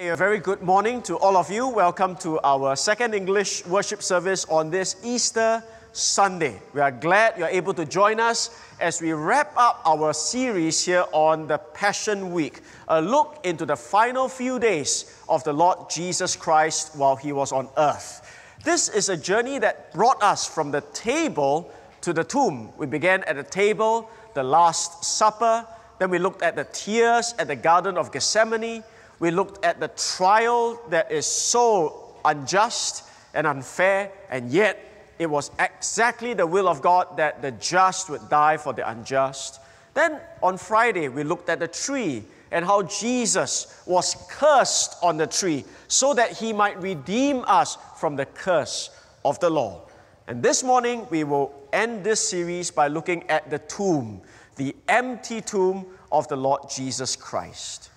A very good morning to all of you. Welcome to our second English worship service on this Easter Sunday. We are glad you're able to join us as we wrap up our series here on the Passion Week, a look into the final few days of the Lord Jesus Christ while he was on earth. This is a journey that brought us from the table to the tomb. We began at the table, the Last Supper, then we looked at the tears at the Garden of Gethsemane. We looked at the trial that is so unjust and unfair, and yet it was exactly the will of God that the just would die for the unjust. Then on Friday, we looked at the tree and how Jesus was cursed on the tree so that he might redeem us from the curse of the law. And this morning, we will end this series by looking at the tomb, the empty tomb of the Lord Jesus Christ.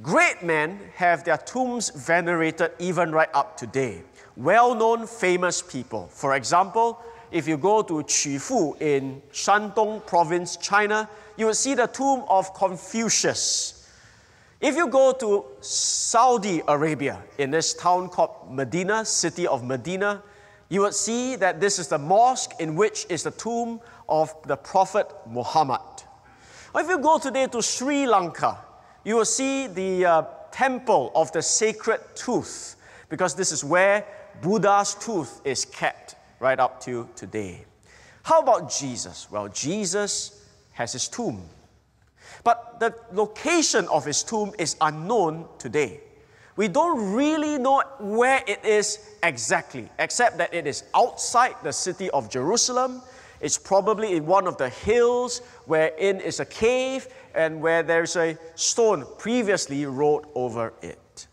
Great men have their tombs venerated even right up today. Well known, famous people. For example, if you go to Qufu in Shandong province, China, you will see the tomb of Confucius. If you go to Saudi Arabia, in this town called Medina, city of Medina, you would see that this is the mosque in which is the tomb of the Prophet Muhammad. Or if you go today to Sri Lanka, you will see the uh, temple of the sacred tooth, because this is where Buddha's tooth is kept right up to today. How about Jesus? Well, Jesus has his tomb. But the location of his tomb is unknown today. We don't really know where it is exactly, except that it is outside the city of Jerusalem. It's probably in one of the hills wherein is a cave and where there's a stone previously wrote over it.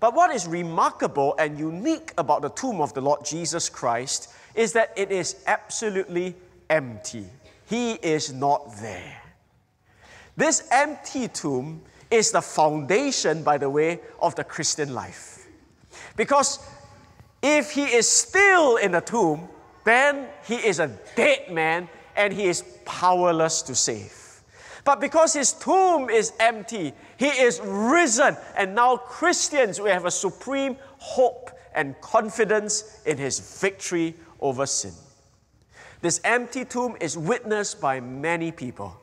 But what is remarkable and unique about the tomb of the Lord Jesus Christ is that it is absolutely empty. He is not there. This empty tomb is the foundation, by the way, of the Christian life. Because if he is still in the tomb, then he is a dead man and he is powerless to save. But because his tomb is empty, he is risen. And now, Christians, we have a supreme hope and confidence in his victory over sin. This empty tomb is witnessed by many people.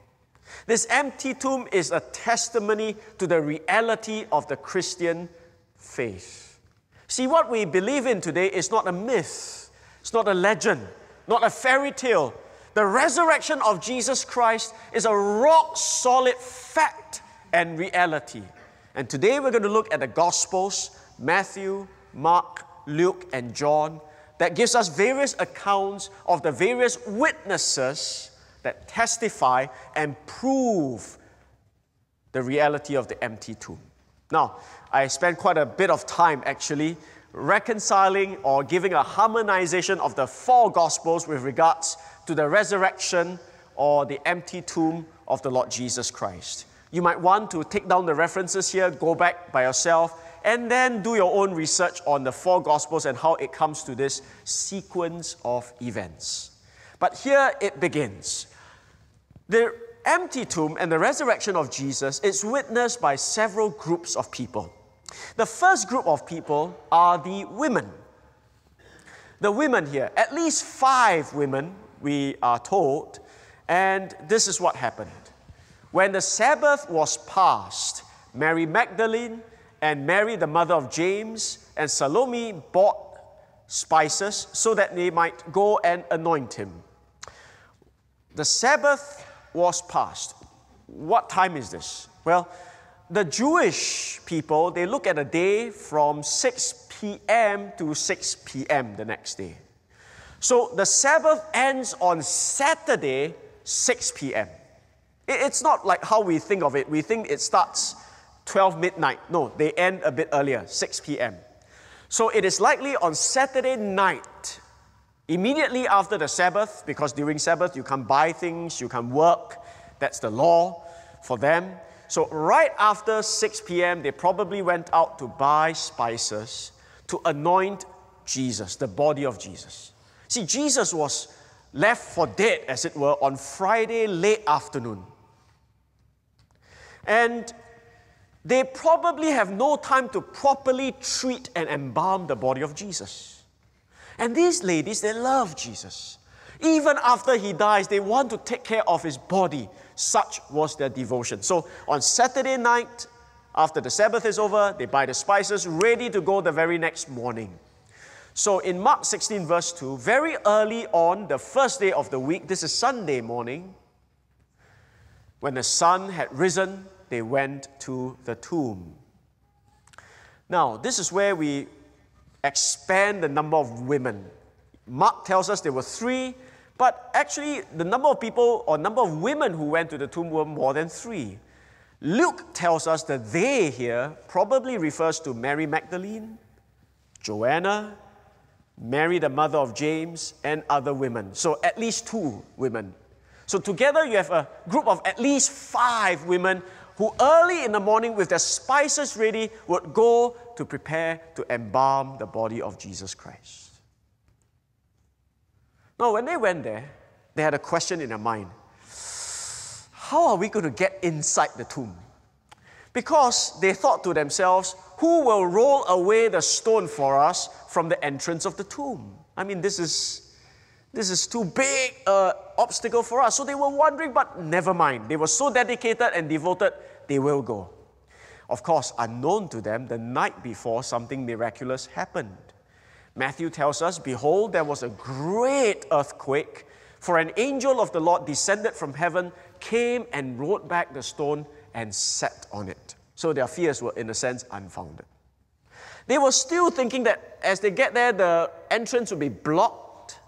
This empty tomb is a testimony to the reality of the Christian faith. See, what we believe in today is not a myth, it's not a legend, not a fairy tale, the resurrection of Jesus Christ is a rock solid fact and reality. And today we're going to look at the Gospels Matthew, Mark, Luke, and John that gives us various accounts of the various witnesses that testify and prove the reality of the empty tomb. Now, I spent quite a bit of time actually reconciling or giving a harmonization of the four Gospels with regards to the resurrection or the empty tomb of the Lord Jesus Christ. You might want to take down the references here, go back by yourself, and then do your own research on the four Gospels and how it comes to this sequence of events. But here it begins. The empty tomb and the resurrection of Jesus is witnessed by several groups of people. The first group of people are the women. The women here, at least five women we are told. And this is what happened. When the Sabbath was passed, Mary Magdalene and Mary, the mother of James, and Salome bought spices so that they might go and anoint him. The Sabbath was passed. What time is this? Well, the Jewish people, they look at a day from 6 p.m. to 6 p.m. the next day. So the Sabbath ends on Saturday, 6 p.m. It's not like how we think of it. We think it starts 12 midnight. No, they end a bit earlier, 6 p.m. So it is likely on Saturday night, immediately after the Sabbath, because during Sabbath you can buy things, you can work. That's the law for them. So right after 6 p.m., they probably went out to buy spices to anoint Jesus, the body of Jesus. See, Jesus was left for dead, as it were, on Friday late afternoon. And they probably have no time to properly treat and embalm the body of Jesus. And these ladies, they love Jesus. Even after he dies, they want to take care of his body. Such was their devotion. So on Saturday night, after the Sabbath is over, they buy the spices, ready to go the very next morning. So in Mark 16, verse 2, very early on, the first day of the week, this is Sunday morning, when the sun had risen, they went to the tomb. Now, this is where we expand the number of women. Mark tells us there were three, but actually, the number of people or number of women who went to the tomb were more than three. Luke tells us that they here probably refers to Mary Magdalene, Joanna, Mary, the mother of James, and other women. So at least two women. So together you have a group of at least five women who early in the morning with their spices ready would go to prepare to embalm the body of Jesus Christ. Now, when they went there, they had a question in their mind How are we going to get inside the tomb? Because they thought to themselves, Who will roll away the stone for us from the entrance of the tomb? I mean, this is. This is too big an obstacle for us. So they were wondering, but never mind. They were so dedicated and devoted they will go. Of course, unknown to them, the night before, something miraculous happened. Matthew tells us, Behold, there was a great earthquake, for an angel of the Lord descended from heaven, came and rolled back the stone and sat on it. So their fears were, in a sense, unfounded. They were still thinking that as they get there, the entrance would be blocked.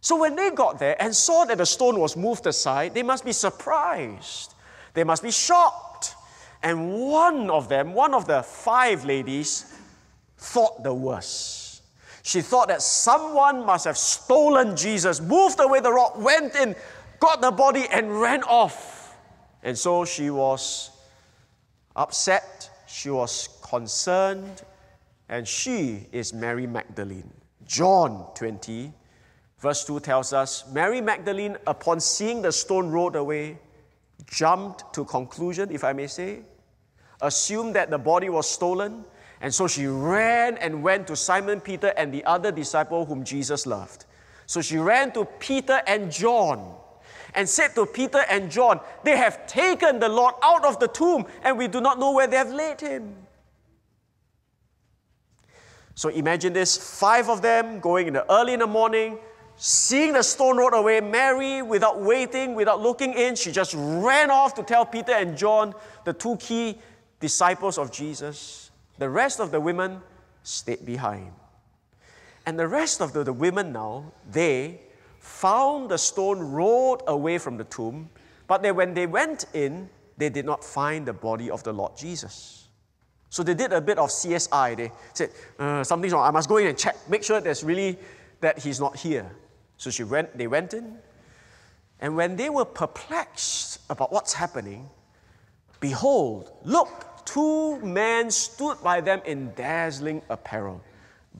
So when they got there and saw that the stone was moved aside, they must be surprised. They must be shocked. And one of them, one of the five ladies, thought the worst. She thought that someone must have stolen Jesus, moved away the rock, went in, got the body, and ran off. And so she was upset, she was concerned, and she is Mary Magdalene. John 20, verse 2 tells us Mary Magdalene, upon seeing the stone rolled away, jumped to conclusion, if I may say, assumed that the body was stolen, and so she ran and went to Simon Peter and the other disciple whom Jesus loved. So she ran to Peter and John and said to Peter and John, They have taken the Lord out of the tomb, and we do not know where they have laid him. So imagine this five of them going in the early in the morning, seeing the stone rolled away. Mary, without waiting, without looking in, she just ran off to tell Peter and John, the two key disciples of Jesus, the rest of the women stayed behind. And the rest of the, the women now, they found the stone rolled away from the tomb, but they, when they went in, they did not find the body of the Lord Jesus. So they did a bit of CSI. They said, uh, something's wrong. I must go in and check, make sure there's really that he's not here. So she went, they went in, and when they were perplexed about what's happening, behold, look, two men stood by them in dazzling apparel,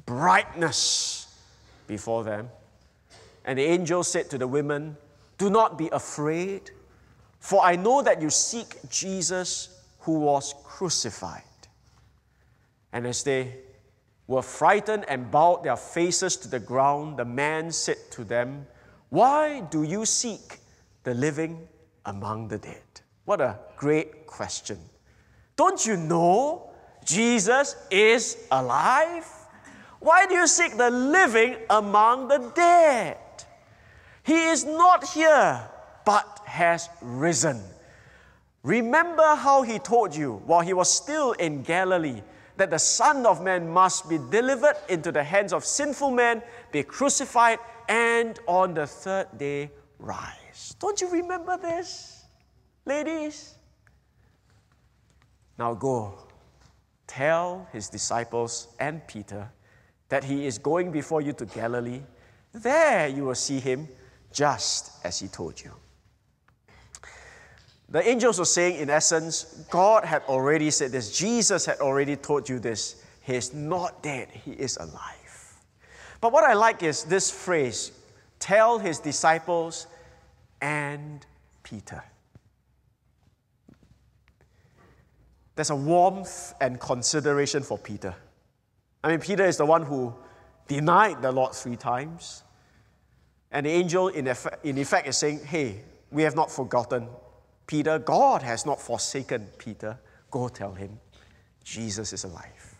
brightness before them. And the angel said to the women, Do not be afraid, for I know that you seek Jesus who was crucified. And as they were frightened and bowed their faces to the ground, the man said to them, Why do you seek the living among the dead? What a great question. Don't you know Jesus is alive? Why do you seek the living among the dead? He is not here, but has risen. Remember how he told you while he was still in Galilee that the Son of Man must be delivered into the hands of sinful men, be crucified, and on the third day rise. Don't you remember this, ladies? Now go, tell his disciples and Peter that he is going before you to Galilee. There you will see him just as he told you. The angels were saying, in essence, God had already said this, Jesus had already told you this. He is not dead, he is alive. But what I like is this phrase tell his disciples and Peter. there's a warmth and consideration for Peter. I mean, Peter is the one who denied the Lord three times. And the angel, in effect, in effect, is saying, Hey, we have not forgotten Peter. God has not forsaken Peter. Go tell him Jesus is alive.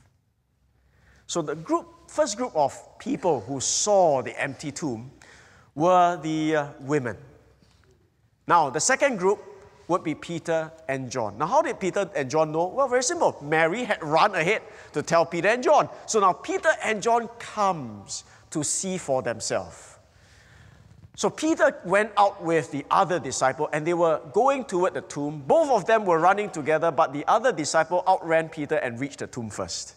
So, the group, first group of people who saw the empty tomb were the uh, women. Now, the second group would be Peter and John. Now, how did Peter and John know? Well, very simple. Mary had run ahead to tell Peter and John. So now Peter and John comes to see for themselves. So Peter went out with the other disciple and they were going toward the tomb. Both of them were running together, but the other disciple outran Peter and reached the tomb first.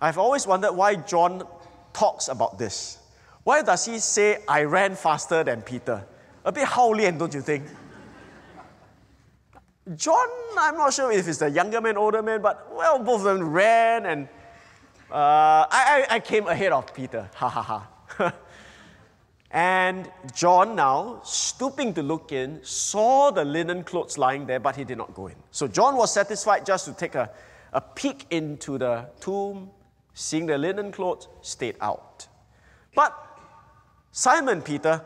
I've always wondered why John talks about this. Why does he say, I ran faster than Peter? A bit howling, don't you think? John, I'm not sure if it's the younger man, older man, but well, both of them ran and uh, I, I, I came ahead of Peter. Ha ha ha. And John, now stooping to look in, saw the linen clothes lying there, but he did not go in. So John was satisfied just to take a, a peek into the tomb, seeing the linen clothes, stayed out. But Simon Peter,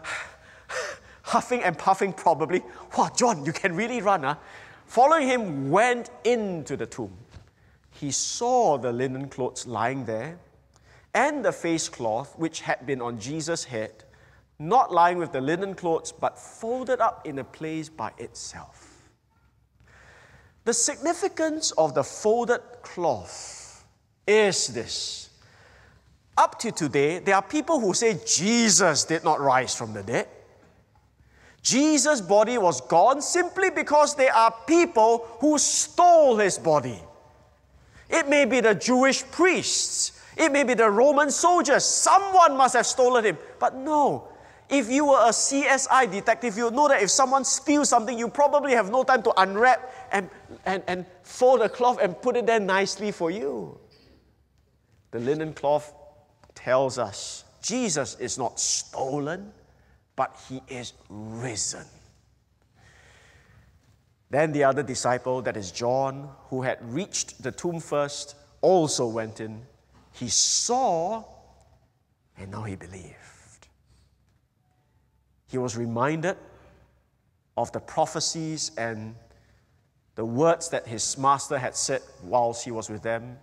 huffing and puffing probably, wow, John, you can really run, huh? following him, went into the tomb. He saw the linen clothes lying there and the face cloth which had been on Jesus' head, not lying with the linen clothes, but folded up in a place by itself. The significance of the folded cloth is this. Up to today, there are people who say Jesus did not rise from the dead. Jesus' body was gone simply because there are people who stole his body. It may be the Jewish priests, it may be the Roman soldiers. Someone must have stolen him. But no, if you were a CSI detective, you know that if someone steals something, you probably have no time to unwrap and, and, and fold the cloth and put it there nicely for you. The linen cloth tells us Jesus is not stolen but he is risen. Then the other disciple, that is John, who had reached the tomb first, also went in. He saw, and now he believed. He was reminded of the prophecies and the words that his master had said whilst he was with them.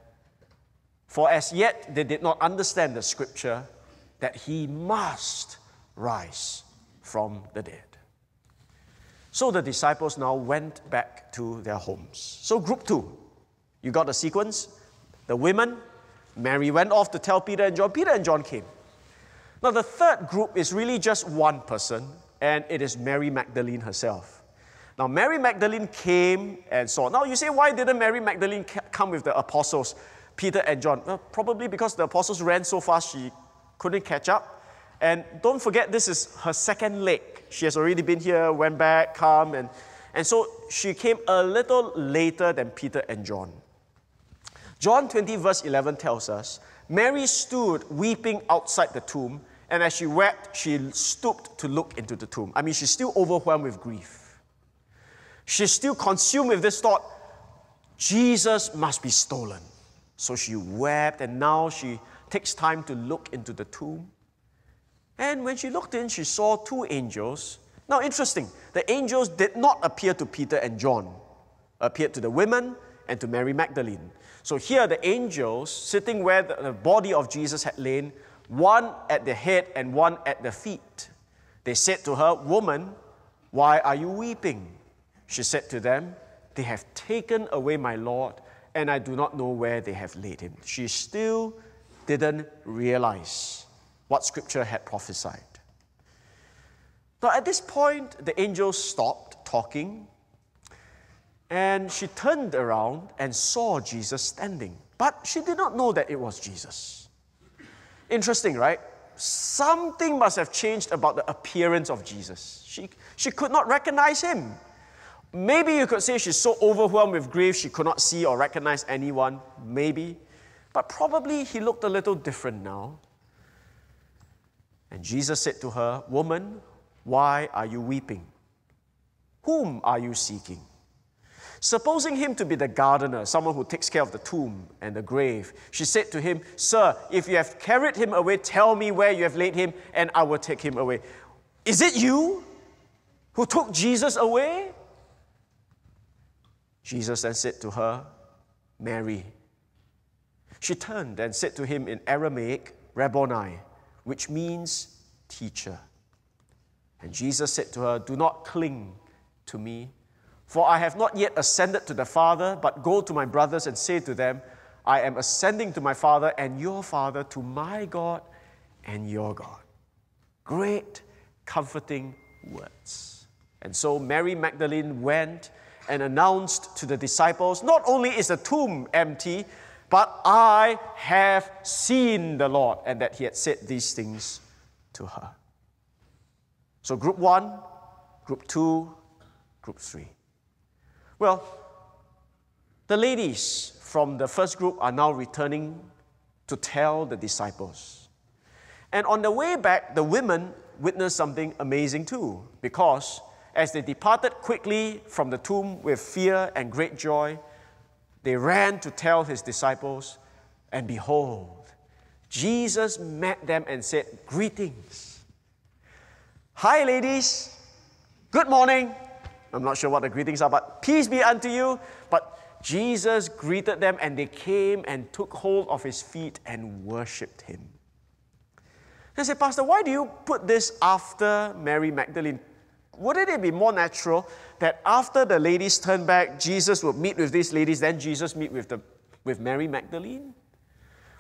For as yet they did not understand the scripture that he must rise from the dead. So the disciples now went back to their homes. So, group two, you got the sequence? The women, Mary went off to tell Peter and John. Peter and John came. Now, the third group is really just one person, and it is Mary Magdalene herself. Now, Mary Magdalene came and saw. Now, you say, why didn't Mary Magdalene come with the apostles, Peter and John? Well, probably because the apostles ran so fast she couldn't catch up. And don't forget, this is her second leg. She has already been here, went back, come, and, and so she came a little later than Peter and John. John 20, verse 11 tells us Mary stood weeping outside the tomb, and as she wept, she stooped to look into the tomb. I mean, she's still overwhelmed with grief. She's still consumed with this thought Jesus must be stolen. So she wept, and now she takes time to look into the tomb. And when she looked in, she saw two angels. Now, interesting, the angels did not appear to Peter and John, appeared to the women and to Mary Magdalene. So here, the angels sitting where the body of Jesus had lain, one at the head and one at the feet. They said to her, Woman, why are you weeping? She said to them, They have taken away my Lord, and I do not know where they have laid him. She still didn't realize what Scripture had prophesied. Now, at this point, the angel stopped talking and she turned around and saw Jesus standing. But she did not know that it was Jesus. Interesting, right? Something must have changed about the appearance of Jesus. She, she could not recognize him. Maybe you could say she's so overwhelmed with grief she could not see or recognize anyone. Maybe. But probably he looked a little different now. And Jesus said to her, Woman, why are you weeping? Whom are you seeking? Supposing him to be the gardener, someone who takes care of the tomb and the grave, she said to him, Sir, if you have carried him away, tell me where you have laid him, and I will take him away. Is it you who took Jesus away? Jesus then said to her, Mary. She turned and said to him in Aramaic, Rabboni, which means teacher. And Jesus said to her, Do not cling to me for I have not yet ascended to the Father, but go to my brothers and say to them, I am ascending to my Father and your Father, to my God and your God. Great, comforting words. And so Mary Magdalene went and announced to the disciples not only is the tomb empty, but I have seen the Lord, and that he had said these things to her. So, group one, group two, group three. Well, the ladies from the first group are now returning to tell the disciples. And on the way back, the women witnessed something amazing too, because as they departed quickly from the tomb with fear and great joy, they ran to tell his disciples, and behold, Jesus met them and said, Greetings. Hi, ladies. Good morning. I'm not sure what the greetings are, but peace be unto you. But Jesus greeted them, and they came and took hold of his feet and worshipped him. They said, Pastor, why do you put this after Mary Magdalene? Wouldn't it be more natural that after the ladies turn back, Jesus would meet with these ladies, then Jesus meet with, the, with Mary Magdalene?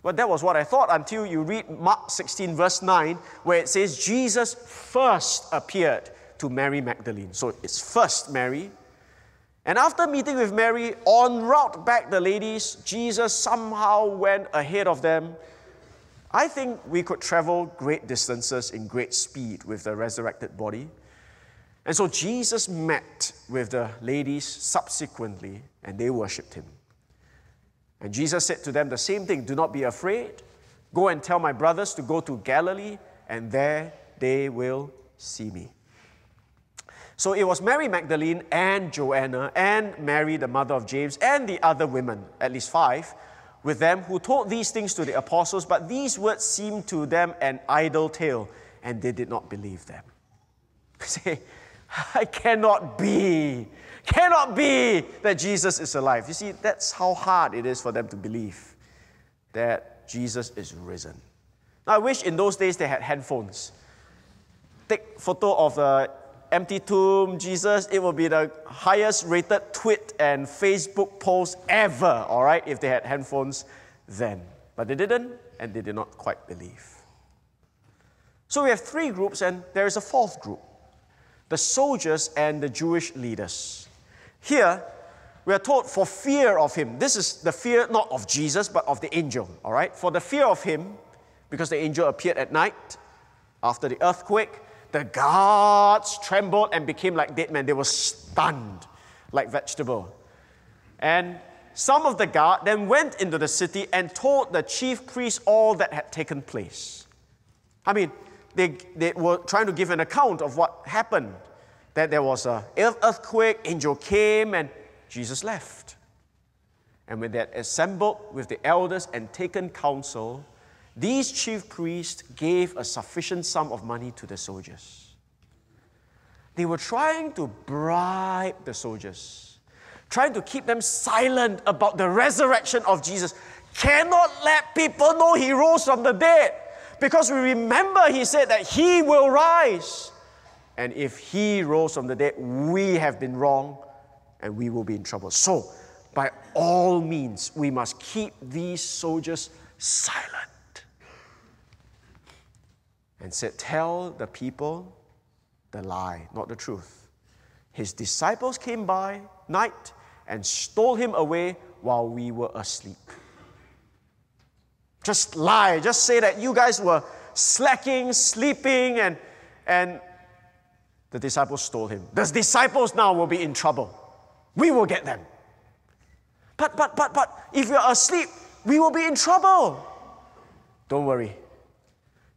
Well, that was what I thought until you read Mark 16, verse 9, where it says, Jesus first appeared to Mary Magdalene. So it's first Mary. And after meeting with Mary, en route back the ladies, Jesus somehow went ahead of them. I think we could travel great distances in great speed with the resurrected body. And so Jesus met with the ladies subsequently, and they worshipped him. And Jesus said to them the same thing Do not be afraid. Go and tell my brothers to go to Galilee, and there they will see me. So it was Mary Magdalene and Joanna and Mary, the mother of James, and the other women, at least five, with them who told these things to the apostles, but these words seemed to them an idle tale, and they did not believe them. Say, I cannot be, cannot be that Jesus is alive. You see, that's how hard it is for them to believe that Jesus is risen. Now, I wish in those days they had handphones. Take photo of the empty tomb, Jesus, it will be the highest rated tweet and Facebook post ever, all right, if they had handphones then. But they didn't, and they did not quite believe. So we have three groups, and there is a fourth group the soldiers and the Jewish leaders. Here, we are told for fear of him. This is the fear not of Jesus, but of the angel, all right? For the fear of him, because the angel appeared at night after the earthquake, the guards trembled and became like dead men. They were stunned like vegetable. And some of the guard then went into the city and told the chief priests all that had taken place. I mean, they, they were trying to give an account of what happened. That there was an earthquake, angel came, and Jesus left. And when they had assembled with the elders and taken counsel, these chief priests gave a sufficient sum of money to the soldiers. They were trying to bribe the soldiers, trying to keep them silent about the resurrection of Jesus. Cannot let people know he rose from the dead because we remember he said that he will rise. And if he rose from the dead, we have been wrong and we will be in trouble. So, by all means, we must keep these soldiers silent and said, Tell the people the lie, not the truth. His disciples came by night and stole him away while we were asleep. Just lie, just say that you guys were slacking, sleeping, and, and the disciples stole him. The disciples now will be in trouble. We will get them. But, but, but, but, if you're asleep, we will be in trouble. Don't worry.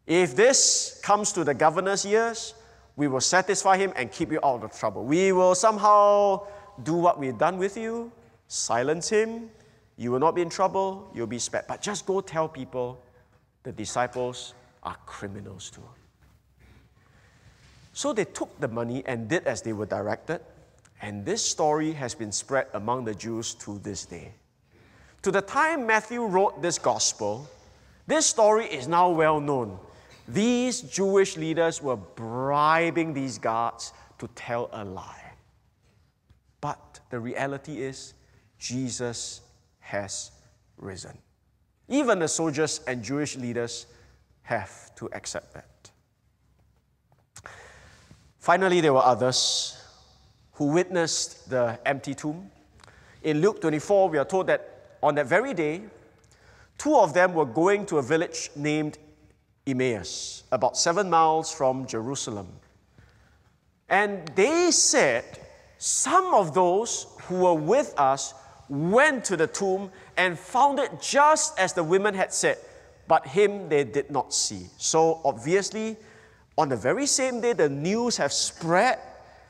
If this comes to the governor's ears, we will satisfy him and keep you out of trouble. We will somehow do what we've done with you, silence him, you will not be in trouble, you'll be spared. But just go tell people the disciples are criminals too. So they took the money and did as they were directed, and this story has been spread among the Jews to this day. To the time Matthew wrote this gospel, this story is now well known. These Jewish leaders were bribing these guards to tell a lie. But the reality is, Jesus has risen. Even the soldiers and Jewish leaders have to accept that. Finally, there were others who witnessed the empty tomb. In Luke 24, we are told that on that very day, two of them were going to a village named Emmaus, about seven miles from Jerusalem. And they said, Some of those who were with us went to the tomb and found it just as the women had said, but him they did not see. So obviously, on the very same day, the news have spread,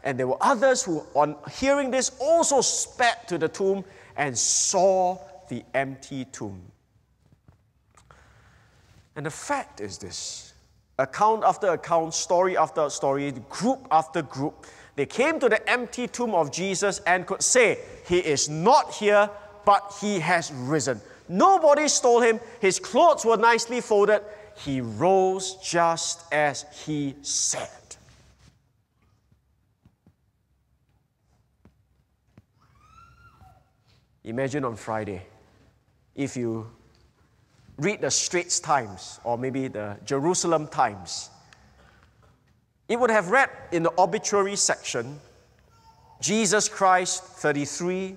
and there were others who, on hearing this, also sped to the tomb and saw the empty tomb. And the fact is this account after account, story after story, group after group, they came to the empty tomb of Jesus and could say, He is not here, but He has risen. Nobody stole him, his clothes were nicely folded, he rose just as he said. Imagine on Friday if you read the Straits Times or maybe the Jerusalem Times. It would have read in the obituary section Jesus Christ, 33,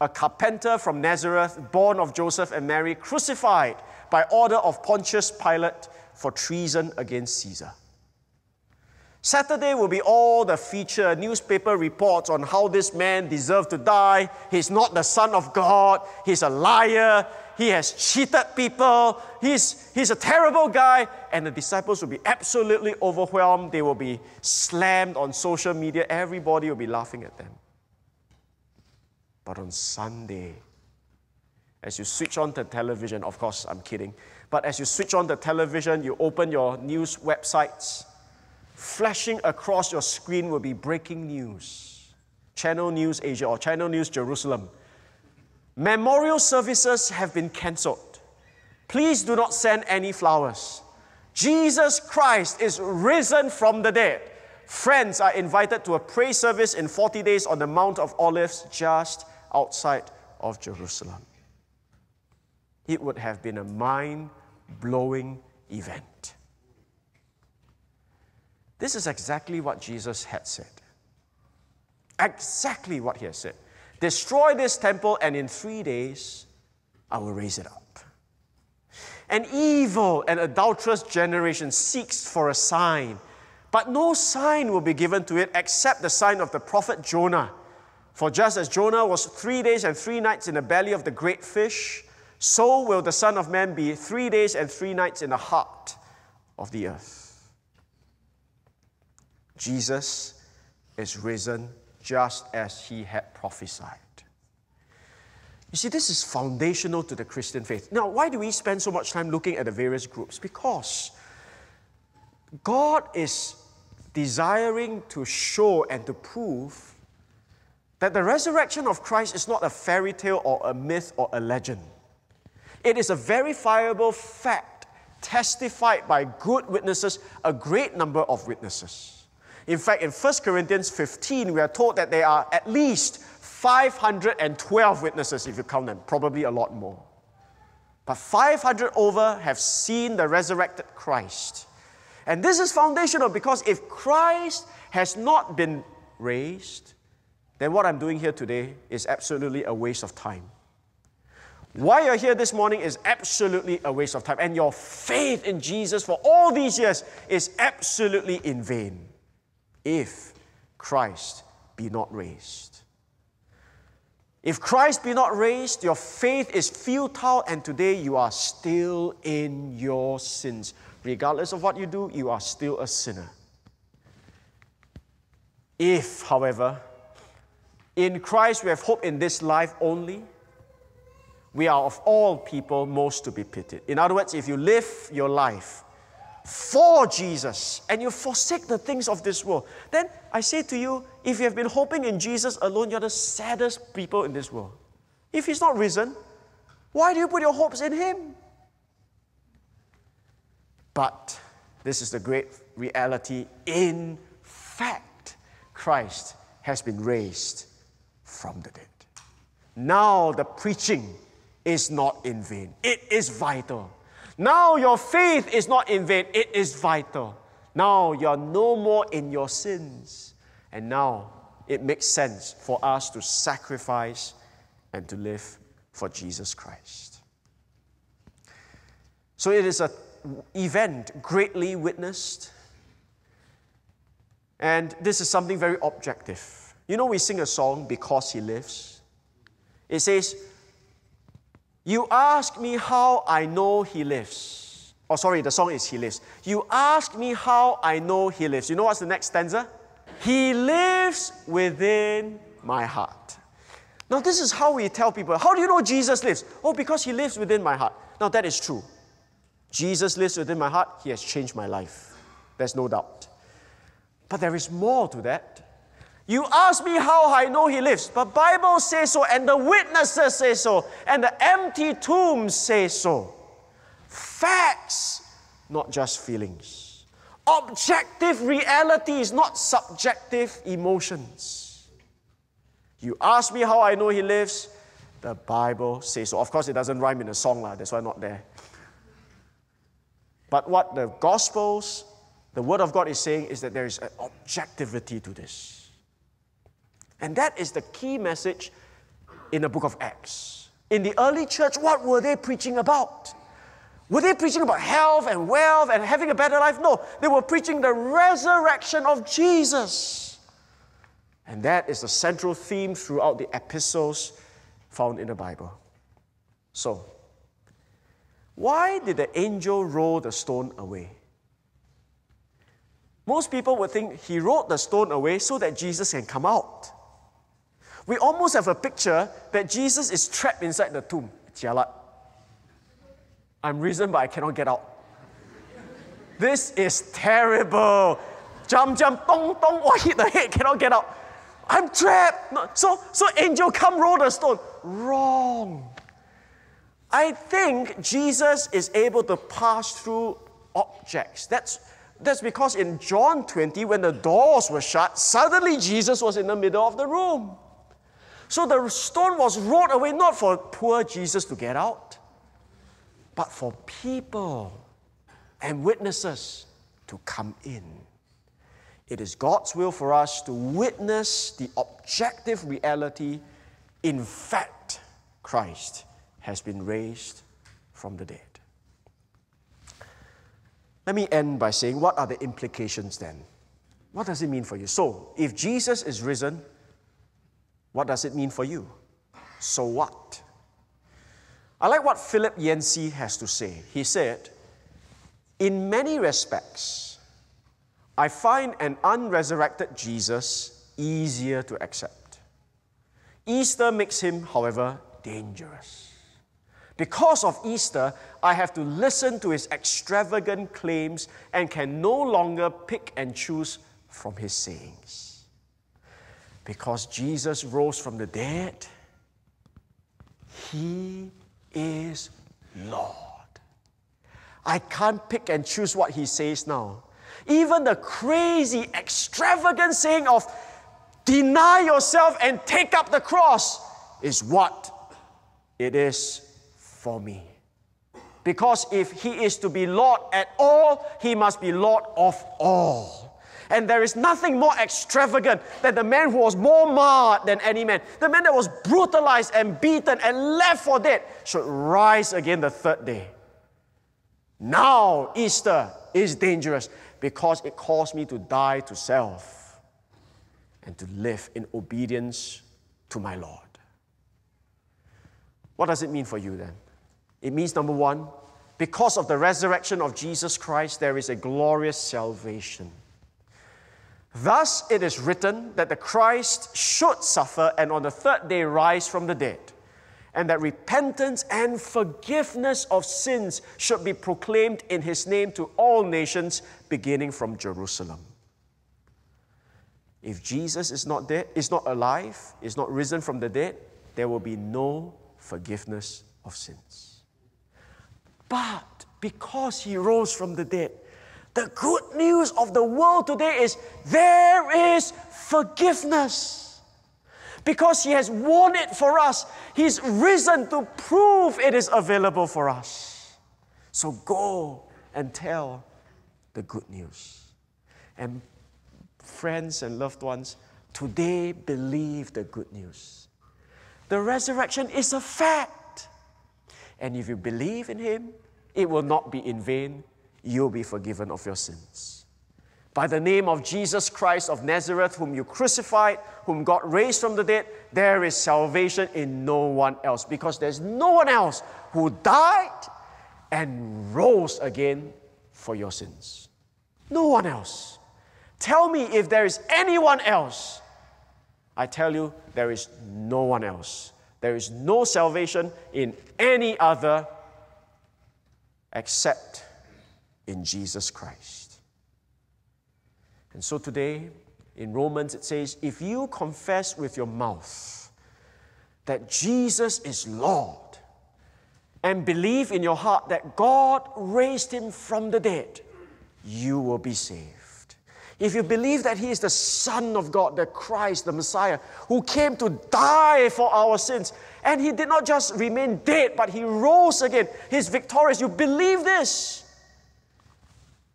a carpenter from Nazareth, born of Joseph and Mary, crucified by order of Pontius Pilate for treason against Caesar. Saturday will be all the feature newspaper reports on how this man deserved to die. He's not the Son of God. He's a liar. He has cheated people. He's, he's a terrible guy. And the disciples will be absolutely overwhelmed. They will be slammed on social media. Everybody will be laughing at them. But on Sunday, as you switch on the television, of course, I'm kidding, but as you switch on the television, you open your news websites, flashing across your screen will be breaking news. Channel News Asia or Channel News Jerusalem. Memorial services have been cancelled. Please do not send any flowers. Jesus Christ is risen from the dead. Friends are invited to a prayer service in 40 days on the Mount of Olives just outside of Jerusalem it would have been a mind blowing event. This is exactly what Jesus had said. Exactly what he had said. Destroy this temple, and in three days I will raise it up. An evil and adulterous generation seeks for a sign, but no sign will be given to it except the sign of the prophet Jonah. For just as Jonah was three days and three nights in the belly of the great fish, so will the Son of Man be three days and three nights in the heart of the earth. Jesus is risen just as he had prophesied. You see, this is foundational to the Christian faith. Now, why do we spend so much time looking at the various groups? Because God is desiring to show and to prove that the resurrection of Christ is not a fairy tale or a myth or a legend. It is a verifiable fact testified by good witnesses, a great number of witnesses. In fact, in 1 Corinthians 15, we are told that there are at least 512 witnesses, if you count them, probably a lot more. But 500 over have seen the resurrected Christ. And this is foundational because if Christ has not been raised, then what I'm doing here today is absolutely a waste of time. Why you're here this morning is absolutely a waste of time. And your faith in Jesus for all these years is absolutely in vain if Christ be not raised. If Christ be not raised, your faith is futile, and today you are still in your sins. Regardless of what you do, you are still a sinner. If, however, In Christ we have hope in this life only. We are of all people most to be pitied. In other words, if you live your life for Jesus and you forsake the things of this world, then I say to you, if you have been hoping in Jesus alone, you're the saddest people in this world. If He's not risen, why do you put your hopes in Him? But this is the great reality. In fact, Christ has been raised from the dead. Now the preaching is not in vain, it is vital. Now your faith is not in vain, it is vital. Now you're no more in your sins. And now it makes sense for us to sacrifice and to live for Jesus Christ. So it is an event greatly witnessed. And this is something very objective. You know, we sing a song, Because He Lives. It says, You ask me how I know He lives. Oh, sorry, the song is He lives. You ask me how I know He lives. You know what's the next stanza? He lives within my heart. Now, this is how we tell people how do you know Jesus lives? Oh, because He lives within my heart. Now, that is true. Jesus lives within my heart. He has changed my life. There's no doubt. But there is more to that. You ask me how I know he lives, but Bible says so, and the witnesses say so, and the empty tombs say so. Facts, not just feelings. Objective realities, not subjective emotions. You ask me how I know he lives, the Bible says so. Of course, it doesn't rhyme in a song, lah. that's why I'm not there. But what the Gospels, the Word of God is saying is that there is an objectivity to this. And that is the key message in the book of Acts. In the early church, what were they preaching about? Were they preaching about health and wealth and having a better life? No, they were preaching the resurrection of Jesus. And that is the central theme throughout the epistles found in the Bible. So, why did the angel roll the stone away? Most people would think he rolled the stone away so that Jesus can come out. We almost have a picture that Jesus is trapped inside the tomb. Jialat. I'm risen, but I cannot get out. This is terrible. Jump, jump, tong, tong, or hit the head, cannot get out. I'm trapped. So, so angel, come roll the stone. Wrong. I think Jesus is able to pass through objects. That's, that's because in John 20, when the doors were shut, suddenly Jesus was in the middle of the room. So the stone was rolled away not for poor Jesus to get out, but for people and witnesses to come in. It is God's will for us to witness the objective reality. In fact, Christ has been raised from the dead. Let me end by saying what are the implications then? What does it mean for you? So, if Jesus is risen, what does it mean for you? So what? I like what Philip Yancey has to say. He said, In many respects, I find an unresurrected Jesus easier to accept. Easter makes him, however, dangerous. Because of Easter, I have to listen to his extravagant claims and can no longer pick and choose from his sayings. Because Jesus rose from the dead, he is Lord. I can't pick and choose what he says now. Even the crazy, extravagant saying of deny yourself and take up the cross is what it is for me. Because if he is to be Lord at all, he must be Lord of all. And there is nothing more extravagant than the man who was more marred than any man. The man that was brutalized and beaten and left for dead should rise again the third day. Now, Easter is dangerous because it calls me to die to self and to live in obedience to my Lord. What does it mean for you then? It means, number one, because of the resurrection of Jesus Christ, there is a glorious salvation. Thus it is written that the Christ should suffer and on the third day rise from the dead, and that repentance and forgiveness of sins should be proclaimed in his name to all nations, beginning from Jerusalem. If Jesus is not dead, is not alive, is not risen from the dead, there will be no forgiveness of sins. But because he rose from the dead, the good news of the world today is there is forgiveness. Because He has won it for us, He's risen to prove it is available for us. So go and tell the good news. And friends and loved ones, today believe the good news. The resurrection is a fact. And if you believe in Him, it will not be in vain you'll be forgiven of your sins. By the name of Jesus Christ of Nazareth, whom you crucified, whom God raised from the dead, there is salvation in no one else, because there's no one else who died and rose again for your sins. No one else. Tell me if there is anyone else. I tell you, there is no one else. There is no salvation in any other except in Jesus Christ. And so today, in Romans, it says, if you confess with your mouth that Jesus is Lord and believe in your heart that God raised him from the dead, you will be saved. If you believe that He is the Son of God, the Christ, the Messiah, who came to die for our sins, and He did not just remain dead, but He rose again, He's victorious. You believe this,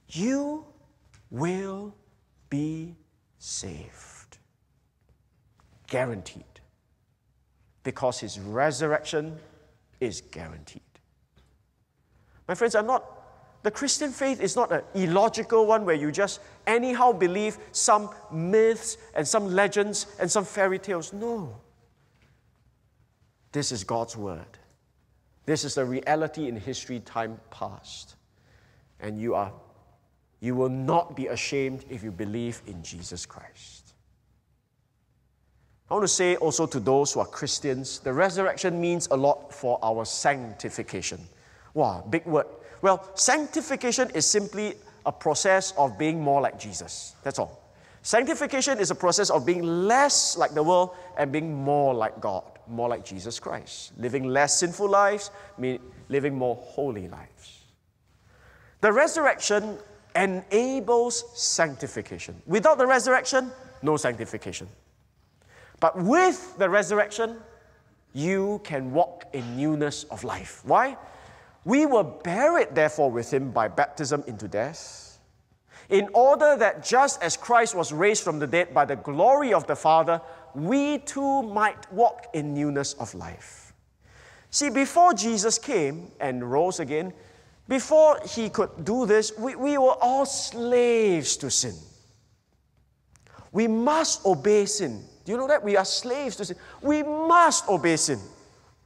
you will be saved. Guaranteed. Because his resurrection is guaranteed. My friends, I'm not, the Christian faith is not an illogical one where you just anyhow believe some myths and some legends and some fairy tales. No. This is God's word. This is the reality in history, time past. And you are you will not be ashamed if you believe in Jesus Christ. I want to say also to those who are Christians, the resurrection means a lot for our sanctification. Wow, big word. Well, sanctification is simply a process of being more like Jesus. That's all. Sanctification is a process of being less like the world and being more like God, more like Jesus Christ, living less sinful lives, living more holy lives. The resurrection enables sanctification. Without the resurrection, no sanctification. But with the resurrection, you can walk in newness of life. Why? We were buried, therefore, with him by baptism into death, in order that just as Christ was raised from the dead by the glory of the Father, we too might walk in newness of life. See, before Jesus came and rose again, before he could do this, we, we were all slaves to sin. We must obey sin. Do you know that? We are slaves to sin. We must obey sin.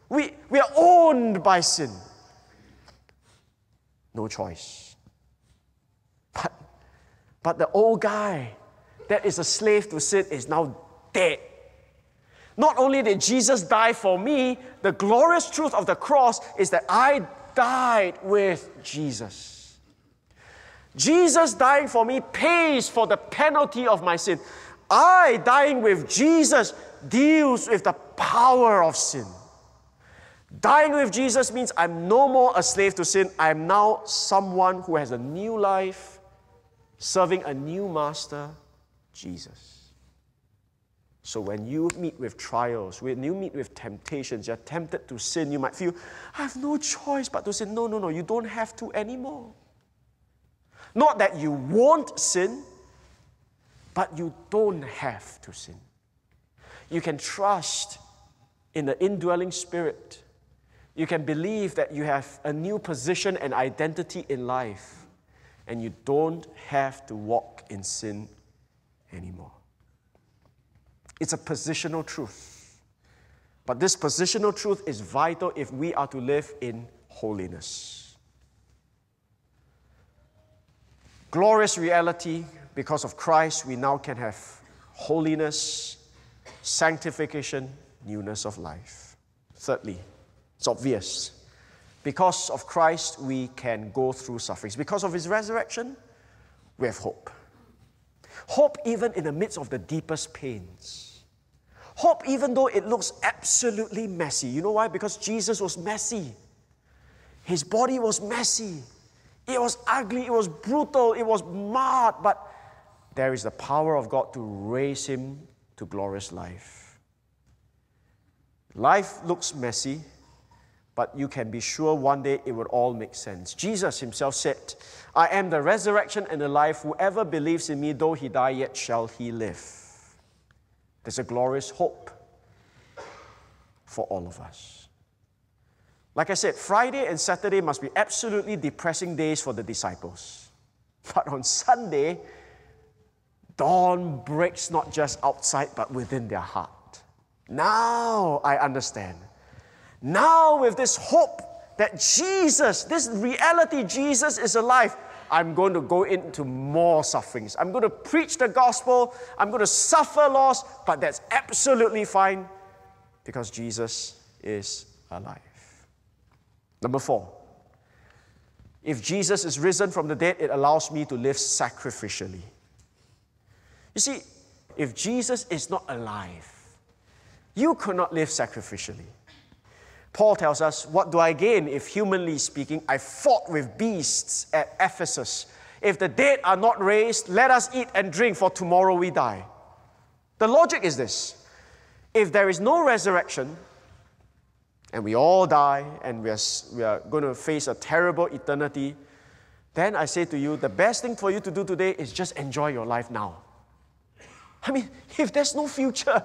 We, we are owned by sin. No choice. But, but the old guy that is a slave to sin is now dead. Not only did Jesus die for me, the glorious truth of the cross is that I died with Jesus. Jesus dying for me pays for the penalty of my sin. I dying with Jesus deals with the power of sin. Dying with Jesus means I'm no more a slave to sin. I'm now someone who has a new life, serving a new master, Jesus. So when you meet with trials, when you meet with temptations, you're tempted to sin, you might feel, I have no choice but to sin. No, no, no, you don't have to anymore. Not that you won't sin, but you don't have to sin. You can trust in the indwelling spirit. You can believe that you have a new position and identity in life, and you don't have to walk in sin anymore. It's a positional truth. But this positional truth is vital if we are to live in holiness. Glorious reality, because of Christ, we now can have holiness, sanctification, newness of life. Thirdly, it's obvious. Because of Christ, we can go through sufferings. Because of his resurrection, we have hope. Hope even in the midst of the deepest pains. Hope even though it looks absolutely messy. You know why? Because Jesus was messy. His body was messy. It was ugly, it was brutal, it was marred, but there is the power of God to raise him to glorious life. Life looks messy, but you can be sure one day it will all make sense. Jesus himself said, I am the resurrection and the life. Whoever believes in me, though he die, yet shall he live. There's a glorious hope for all of us. Like I said, Friday and Saturday must be absolutely depressing days for the disciples. But on Sunday, dawn breaks not just outside, but within their heart. Now I understand. Now, with this hope that Jesus, this reality, Jesus is alive, I'm going to go into more sufferings. I'm going to preach the gospel. I'm going to suffer loss, but that's absolutely fine because Jesus is alive. Number four, if Jesus is risen from the dead, it allows me to live sacrificially. You see, if Jesus is not alive, you could not live sacrificially. Paul tells us, What do I gain if, humanly speaking, I fought with beasts at Ephesus? If the dead are not raised, let us eat and drink, for tomorrow we die. The logic is this if there is no resurrection, and we all die and we are, we are going to face a terrible eternity, then I say to you, the best thing for you to do today is just enjoy your life now. I mean, if there's no future,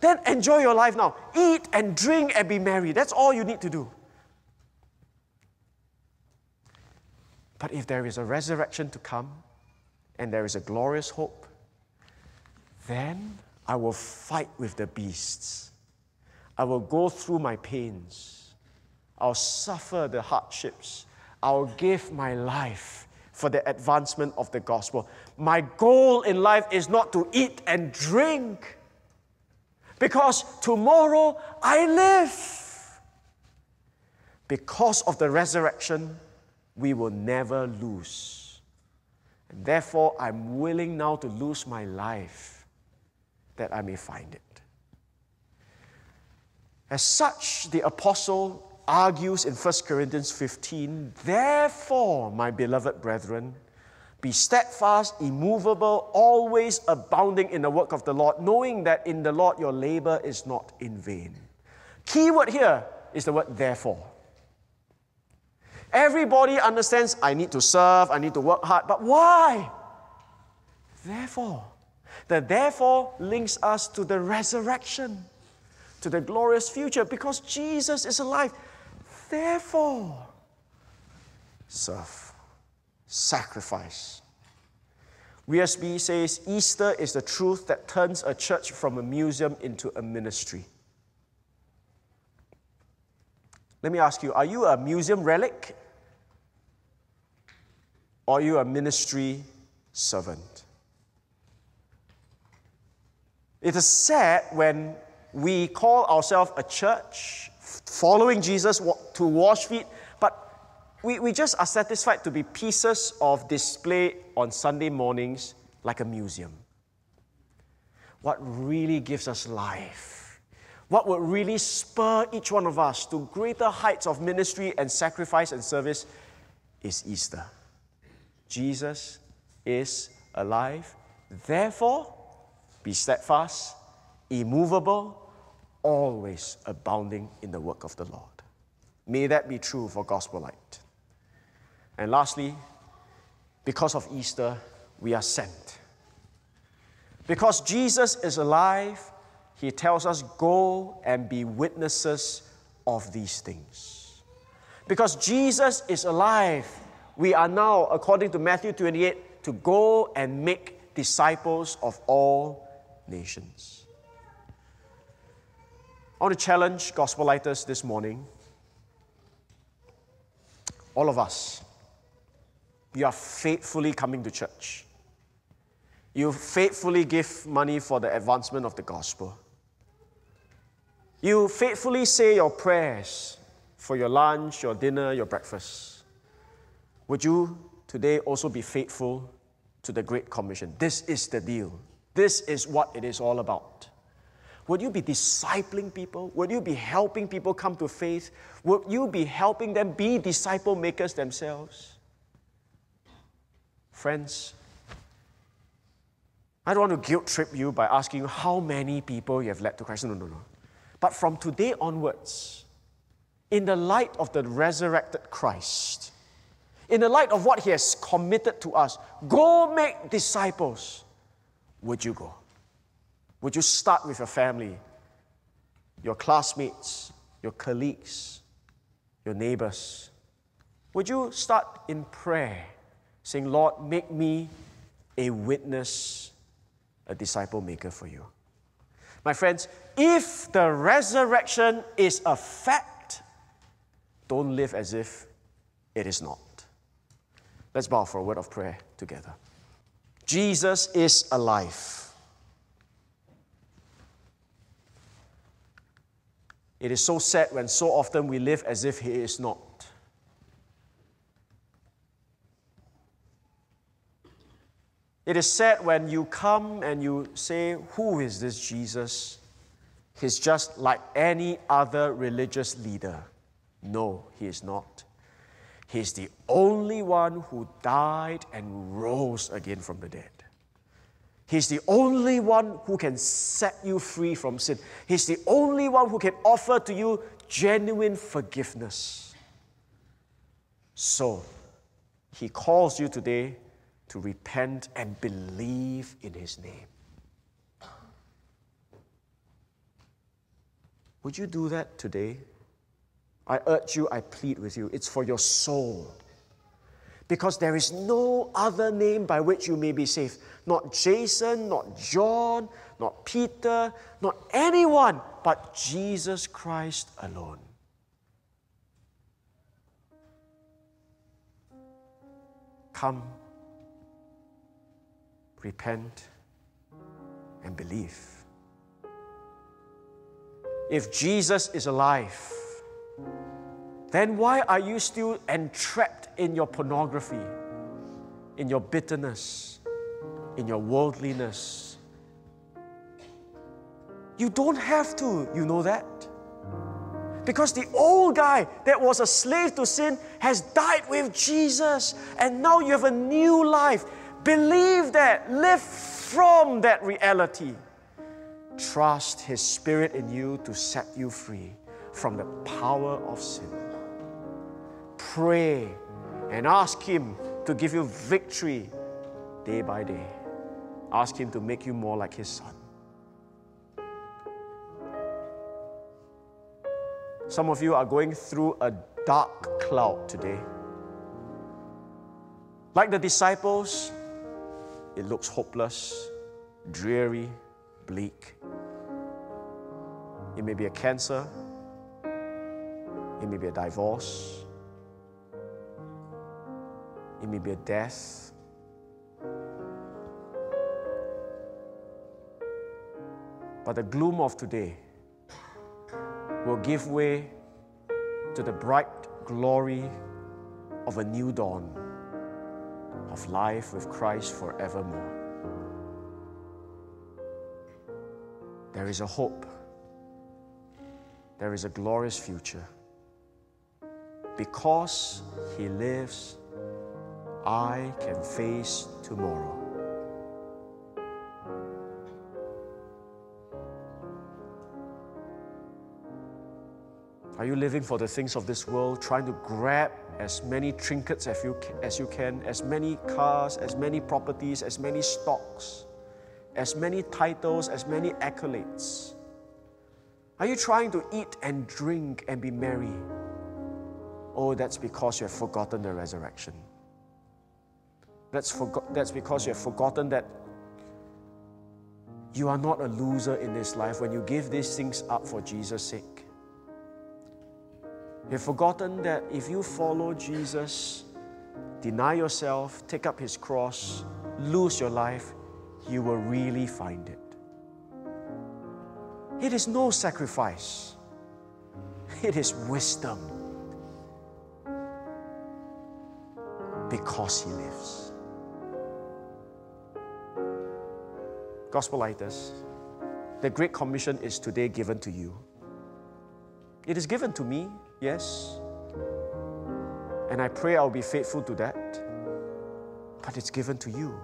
then enjoy your life now. Eat and drink and be merry. That's all you need to do. But if there is a resurrection to come and there is a glorious hope, then I will fight with the beasts I will go through my pains. I'll suffer the hardships. I'll give my life for the advancement of the gospel. My goal in life is not to eat and drink because tomorrow I live. Because of the resurrection, we will never lose. And therefore, I'm willing now to lose my life that I may find it. As such, the apostle argues in 1 Corinthians 15 Therefore, my beloved brethren, be steadfast, immovable, always abounding in the work of the Lord, knowing that in the Lord your labor is not in vain. Key word here is the word therefore. Everybody understands I need to serve, I need to work hard, but why? Therefore. The therefore links us to the resurrection to the glorious future because Jesus is alive. Therefore, serve, sacrifice. Wiersbe says Easter is the truth that turns a church from a museum into a ministry. Let me ask you are you a museum relic? Or are you a ministry servant? It is sad when we call ourselves a church following Jesus to wash feet, we, we just are satisfied to be pieces of display on Sunday mornings like a museum. What really gives us life? What would really spur each one of us to greater heights of ministry and sacrifice and service is Easter. Jesus is alive. Therefore, be steadfast, immovable, always abounding in the work of the Lord. May that be true for Gospel Light. And lastly, because of Easter, we are sent. Because Jesus is alive, he tells us, Go and be witnesses of these things. Because Jesus is alive, we are now, according to Matthew 28, to go and make disciples of all nations. I want to challenge gospel lighters this morning. All of us, you are faithfully coming to church. You faithfully give money for the advancement of the gospel. You faithfully say your prayers for your lunch, your dinner, your breakfast. Would you today also be faithful to the Great Commission? This is the deal. This is what it is all about. Would you be discipling people? Would you be helping people come to faith? Would you be helping them be disciple makers themselves? Friends, I don't want to guilt trip you by asking you how many people you have led to Christ. No, no, no. But from today onwards, in the light of the resurrected Christ, in the light of what He has committed to us, go make disciples. Would you go? Would you start with your family, your classmates, your colleagues, your neighbors? Would you start in prayer, saying, Lord, make me a witness, a disciple maker for you? My friends, if the resurrection is a fact, don't live as if it is not. Let's bow for a word of prayer together. Jesus is alive. It is so sad when so often we live as if He is not. It is said when you come and you say, Who is this Jesus? He's just like any other religious leader. No, he is not. He's the only one who died and rose again from the dead. He's the only one who can set you free from sin. He's the only one who can offer to you genuine forgiveness. So, He calls you today to repent and believe in His name. Would you do that today? I urge you, I plead with you. It's for your soul because there is no other name by which you may be saved. Not Jason, not John, not Peter, not anyone, but Jesus Christ alone. Come, repent, and believe. If Jesus is alive, then why are you still entrapped in your pornography, in your bitterness, in your worldliness? You don't have to, you know that. Because the old guy that was a slave to sin has died with Jesus, and now you have a new life. Believe that, live from that reality. Trust His Spirit in you to set you free from the power of sin pray and ask Him to give you victory day by day. Ask Him to make you more like His Son. Some of you are going through a dark cloud today. Like the disciples, it looks hopeless, dreary, bleak. It may be a cancer, it may be a divorce, it may be a death. But the gloom of today will give way to the bright glory of a new dawn of life with Christ forevermore. There is a hope. There is a glorious future. Because He lives, I can face tomorrow. Are you living for the things of this world, trying to grab as many trinkets as you, as you can, as many cars, as many properties, as many stocks, as many titles, as many accolades? Are you trying to eat and drink and be merry? Oh, that's because you have forgotten the resurrection. That's, forgo- that's because you have forgotten that you are not a loser in this life when you give these things up for Jesus' sake. You've forgotten that if you follow Jesus, deny yourself, take up his cross, lose your life, you will really find it. It is no sacrifice, it is wisdom because He lives. Gospel lighters, the Great Commission is today given to you. It is given to me, yes. And I pray I'll be faithful to that. But it's given to you.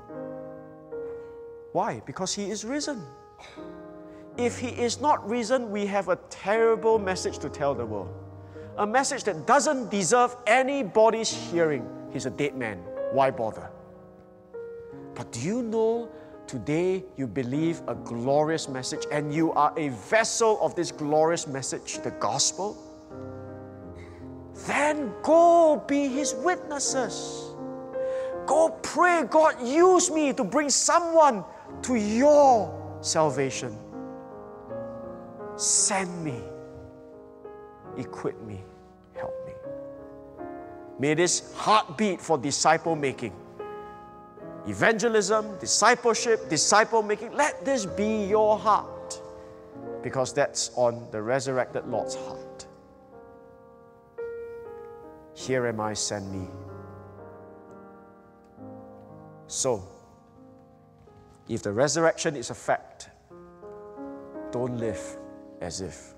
Why? Because He is risen. If He is not risen, we have a terrible message to tell the world. A message that doesn't deserve anybody's hearing. He's a dead man. Why bother? But do you know today you believe a glorious message and you are a vessel of this glorious message, the gospel? Then go be his witnesses. Go pray, God, use me to bring someone to your salvation. Send me, equip me, help me. May this heartbeat for disciple making, evangelism, discipleship, disciple making, let this be your heart because that's on the resurrected Lord's heart. Here am I, send me. So, if the resurrection is a fact, don't live as if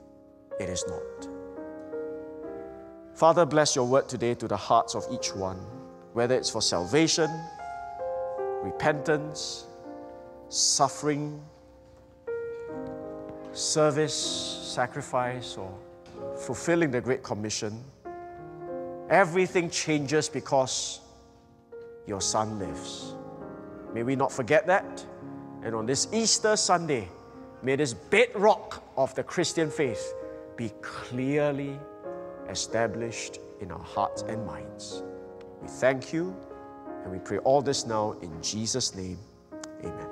it is not. Father, bless your word today to the hearts of each one, whether it's for salvation, repentance, suffering, service, sacrifice, or fulfilling the Great Commission. Everything changes because your Son lives. May we not forget that. And on this Easter Sunday, may this bedrock of the Christian faith be clearly established in our hearts and minds. We thank you and we pray all this now in Jesus' name. Amen.